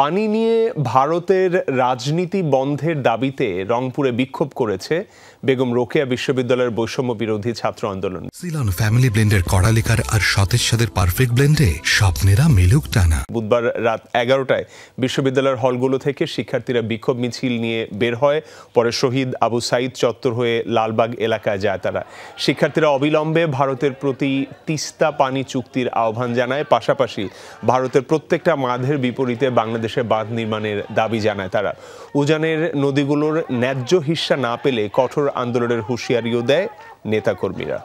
পানি নিয়ে ভারতের রাজনীতি বন্ধের দাবিতে রংপুরে বিক্ষোভ করেছে বেগম রোকেয়া বিশ্ববিদ্যালয়ের বৈষম্য বিরোধী ছাত্র আন্দোলন। সিলন ফ্যামিলি ব্লেন্ডের কড়ালিকার আর সতেজ সাদের পারফেক্ট ব্লেন্ডে স্বপ্নেরা মেলুক টানা। বুধবার রাত এগারোটায় বিশ্ববিদ্যালয়ের হলগুলো থেকে শিক্ষার্থীরা বিক্ষোভ মিছিল নিয়ে বের হয়। পরে শহীদ আবু সাইদ চত্বর হয়ে লালবাগ এলাকায় যায় তারা। শিক্ষার্থীরা অবিলম্বে ভারতের প্রতি তিস্তা পানি চুক্তির আহ্বান জানায়। পাশাপাশি ভারতের প্রত্যেকটা মাধের বিপরীতে বাংলাদেশে বাঁধ নির্মাণের দাবি জানায় তারা। উজানের নদীগুলোর ন্যায্য হিস্সা না পেলে কঠোর আন্দোলনের হুঁশিয়ারিও দেয় নেতাকর্মীরা।